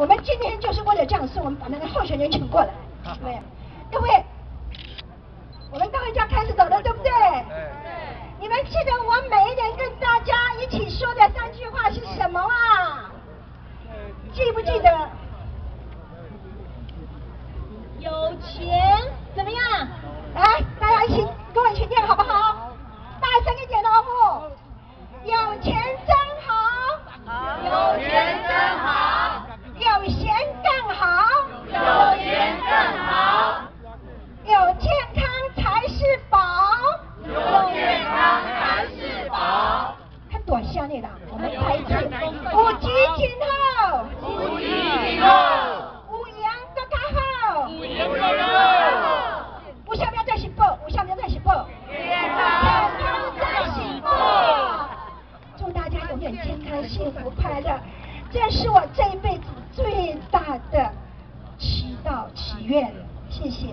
我们今天就是为了这样，是我们把那个候选人请过来。对，各位，我们到一家开始走了，对不对？你们记得我每一年跟大家一起说的三句话是什么啊？记不记得？有钱怎么样？来，大家一起跟我一起念好不好？大声一点哦，不？有钱真好，有钱真好，有闲更好，有闲更好，有健康才是宝，有健康才是宝。下面的，我们排字五级今后，五级今后，五羊都较好，五羊都较好，有啥物才是宝，有啥物才是宝，健康才是宝。祝大家永远健康、幸福、快乐，这是我这一辈子最大的祈祷祈愿，谢谢。